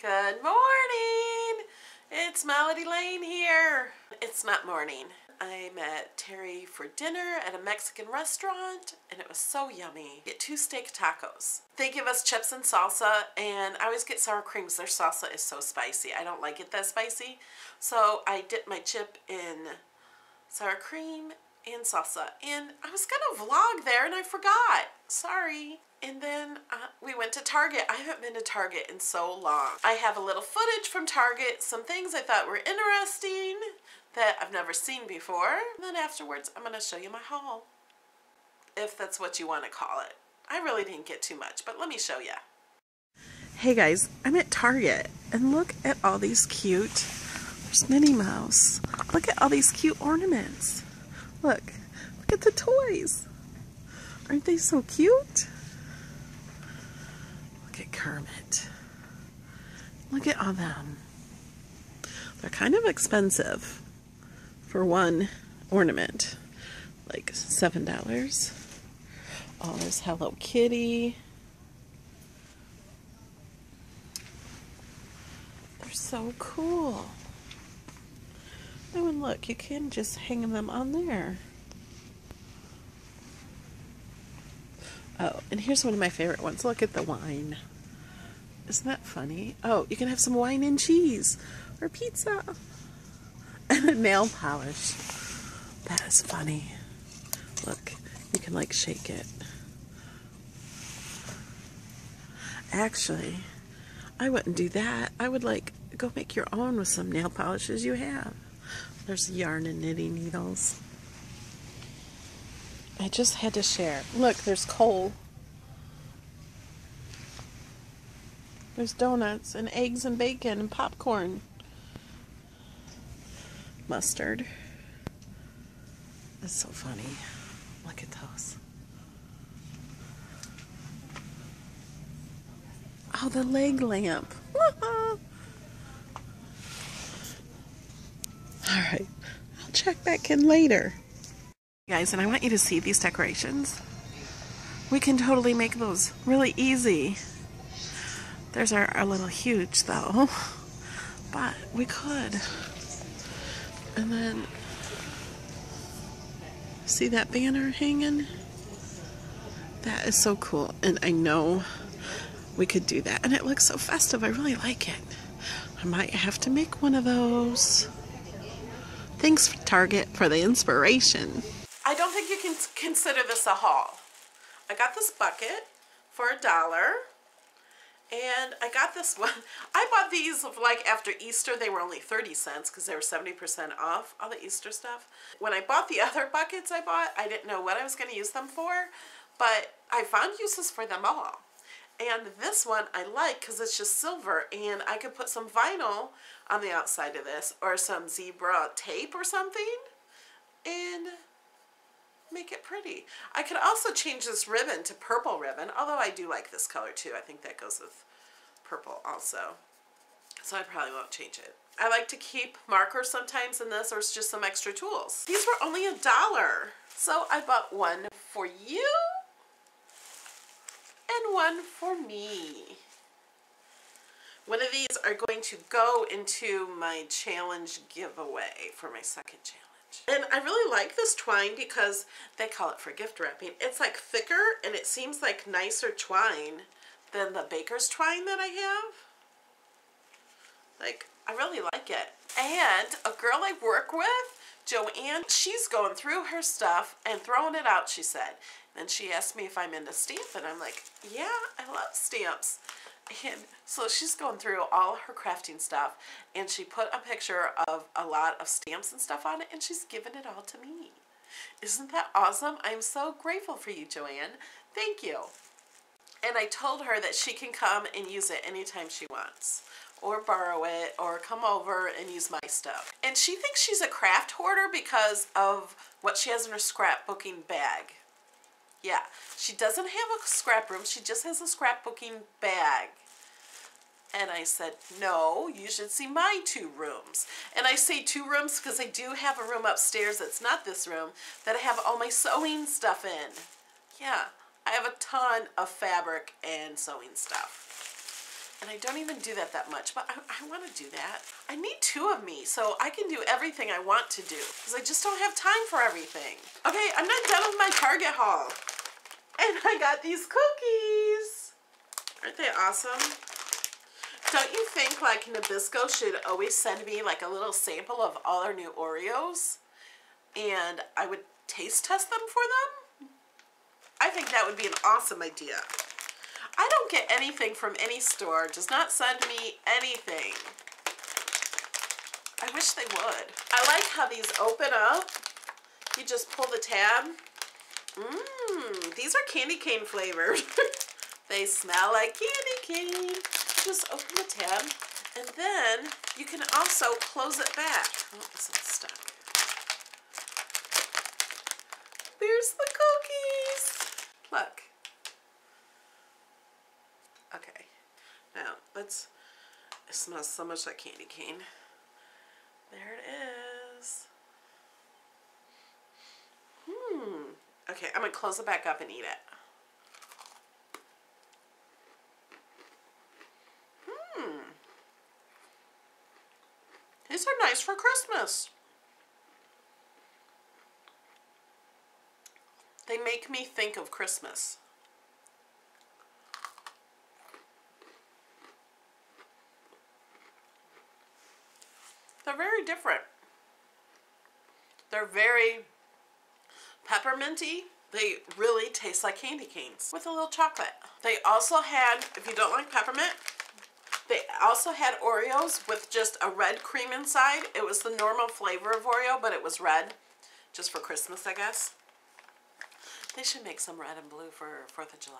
Good morning! It's Melody Lane here. It's not morning. I met Terry for dinner at a Mexican restaurant and it was so yummy. Get two steak tacos. They give us chips and salsa and I always get sour creams. Their salsa is so spicy. I don't like it that spicy. So I dip my chip in sour cream and salsa. And I was gonna vlog there and I forgot. Sorry. And then uh, we went to Target. I haven't been to Target in so long. I have a little footage from Target, some things I thought were interesting that I've never seen before. And then afterwards, I'm gonna show you my haul. If that's what you wanna call it. I really didn't get too much, but let me show you. Hey guys, I'm at Target and look at all these cute, there's Minnie Mouse. Look at all these cute ornaments. Look, look at the toys. Aren't they so cute? Kermit. Look at all them. They're kind of expensive for one ornament. Like $7. Oh, there's Hello Kitty. They're so cool. Oh, and look, you can just hang them on there. Oh, and here's one of my favorite ones. Look at the wine. Isn't that funny? Oh, you can have some wine and cheese or pizza and a nail polish. That is funny. Look, you can like shake it. Actually, I wouldn't do that. I would like go make your own with some nail polishes you have. There's yarn and knitting needles. I just had to share. Look, there's coal. There's donuts and eggs and bacon and popcorn. Mustard. That's so funny. Look at those. Oh, the leg lamp. Alright, I'll check back in later. Guys, and I want you to see these decorations. We can totally make those really easy. Theirs our, a little huge though, but we could. And then, see that banner hanging? That is so cool, and I know we could do that. And it looks so festive, I really like it. I might have to make one of those. Thanks, Target, for the inspiration. I don't think you can consider this a haul. I got this bucket for a dollar. And I got this one. I bought these like after Easter. They were only 30 cents because they were 70% off all the Easter stuff. When I bought the other buckets I bought, I didn't know what I was going to use them for. But I found uses for them all. And this one I like because it's just silver and I could put some vinyl on the outside of this or some zebra tape or something and make it pretty. I could also change this ribbon to purple ribbon, although I do like this color too. I think that goes with purple also. So I probably won't change it. I like to keep markers sometimes in this or it's just some extra tools. These were only a dollar. So I bought one for you and one for me. One of these are going to go into my challenge giveaway for my second challenge. And I really like this twine because they call it for gift wrapping. It's like thicker and it seems like nicer twine than the baker's twine that I have. Like, I really like it. And a girl I work with, Joanne, she's going through her stuff and throwing it out, she said. And she asked me if I'm into stamps, and I'm like, yeah, I love stamps. And so she's going through all her crafting stuff, and she put a picture of a lot of stamps and stuff on it, and she's given it all to me. Isn't that awesome? I'm so grateful for you, Joanne. Thank you. And I told her that she can come and use it anytime she wants or borrow it or come over and use my stuff. And she thinks she's a craft hoarder because of what she has in her scrapbooking bag. Yeah, she doesn't have a scrap room. She just has a scrapbooking bag. And I said, no, you should see my two rooms. And I say two rooms because I do have a room upstairs that's not this room that I have all my sewing stuff in. Yeah, I have a ton of fabric and sewing stuff. And I don't even do that that much, but I, I want to do that. I need two of me so I can do everything I want to do because I just don't have time for everything. Okay, I'm not done with my Target haul. And I got these cookies. Aren't they awesome? Don't you think like Nabisco should always send me like a little sample of all their new Oreos? And I would taste test them for them? I think that would be an awesome idea. I don't get anything from any store. Does not send me anything. I wish they would. I like how these open up. You just pull the tab. Mmm, these are candy cane flavored. they smell like candy cane. Just open the tab and then you can also close it back. Oh, this is stuck. There's the cookies. Look. Okay, it smells so much like candy cane. There it is. Hmm. Okay, I'm gonna close it back up and eat it. Hmm. These are nice for Christmas. They make me think of Christmas. They're very different. They're very pepperminty. They really taste like candy canes with a little chocolate. They also had, if you don't like peppermint, they also had Oreos with just a red cream inside. It was the normal flavor of Oreo, but it was red, just for Christmas, I guess. They should make some red and blue for 4th of July.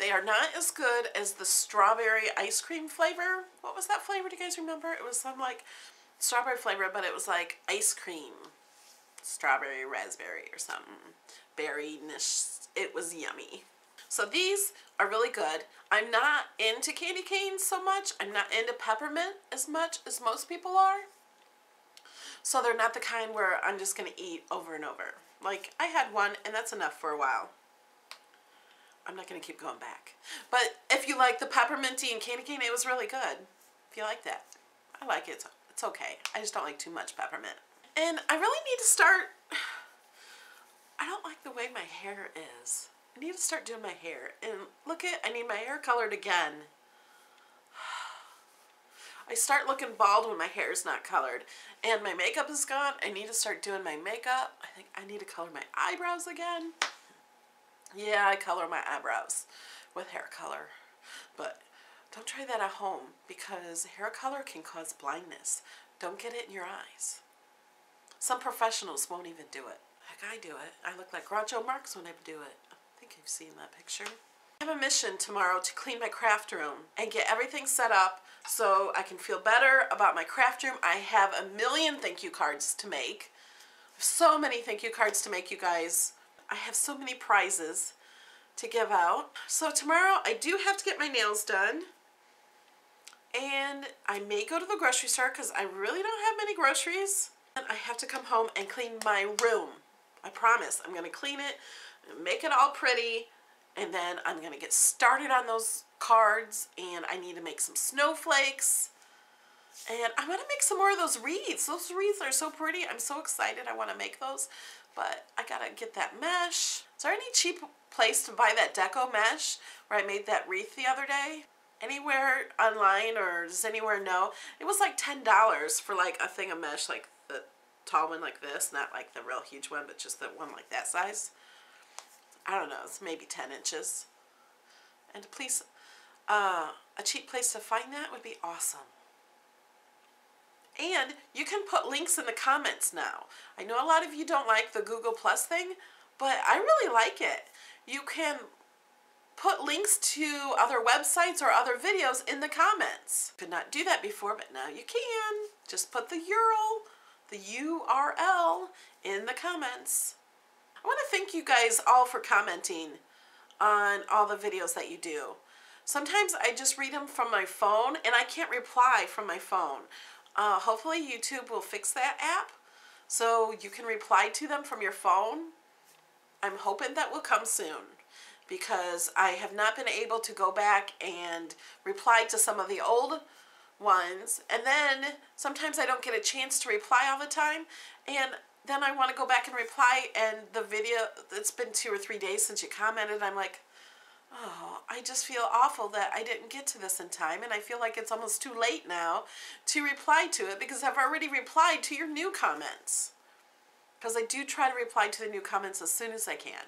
They are not as good as the strawberry ice cream flavor. What was that flavor? Do you guys remember? It was some like strawberry flavor, but it was like ice cream. Strawberry, raspberry or something. Berry-ish. It was yummy. So these are really good. I'm not into candy canes so much. I'm not into peppermint as much as most people are. So they're not the kind where I'm just going to eat over and over. Like, I had one and that's enough for a while. I'm not going to keep going back. But if you like the pepperminty and candy cane, it was really good. If you like that. I like it. It's okay. I just don't like too much peppermint. And I really need to start... I don't like the way my hair is. I need to start doing my hair. And look at, I need my hair colored again. I start looking bald when my hair is not colored. And my makeup is gone. I need to start doing my makeup. I think I need to color my eyebrows again. Yeah, I color my eyebrows with hair color. But don't try that at home because hair color can cause blindness. Don't get it in your eyes. Some professionals won't even do it. Heck, I do it. I look like Groucho Marx when I do it. I think you've seen that picture. I have a mission tomorrow to clean my craft room and get everything set up so I can feel better about my craft room. I have a million thank you cards to make. So many thank you cards to make, you guys. I have so many prizes to give out. So tomorrow I do have to get my nails done. And I may go to the grocery store because I really don't have many groceries. And I have to come home and clean my room. I promise. I'm going to clean it, make it all pretty, and then I'm going to get started on those cards. And I need to make some snowflakes. And I'm going to make some more of those wreaths. Those wreaths are so pretty. I'm so excited. I want to make those. But I got to get that mesh. Is there any cheap place to buy that deco mesh where I made that wreath the other day? Anywhere online or does anywhere know? It was like $10 for like a thing of mesh, like the tall one like this, not like the real huge one, but just the one like that size. I don't know, it's maybe 10 inches. And please, uh, a cheap place to find that would be awesome. And you can put links in the comments now. I know a lot of you don't like the Google Plus thing, but I really like it. You can put links to other websites or other videos in the comments. Could not do that before, but now you can. Just put the URL, the URL in the comments. I want to thank you guys all for commenting on all the videos that you do. Sometimes I just read them from my phone and I can't reply from my phone. Uh, hopefully YouTube will fix that app so you can reply to them from your phone. I'm hoping that will come soon because I have not been able to go back and reply to some of the old ones. And then sometimes I don't get a chance to reply all the time. And then I want to go back and reply and the video, it's been two or three days since you commented. I'm like, oh, I just feel awful that I didn't get to this in time. And I feel like it's almost too late now to reply to it because I've already replied to your new comments. Because I do try to reply to the new comments as soon as I can.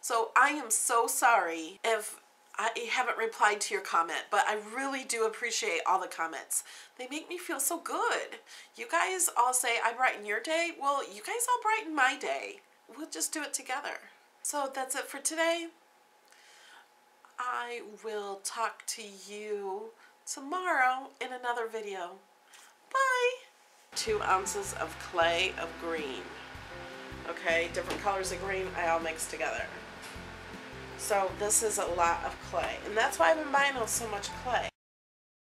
So I am so sorry if I haven't replied to your comment, but I really do appreciate all the comments. They make me feel so good. You guys all say, I brighten your day. Well, you guys all brighten my day. We'll just do it together. So that's it for today. I will talk to you tomorrow in another video. Bye! Two ounces of clay of green. Okay, different colors of green I all mix together. So this is a lot of clay. And that's why I've been buying so much clay.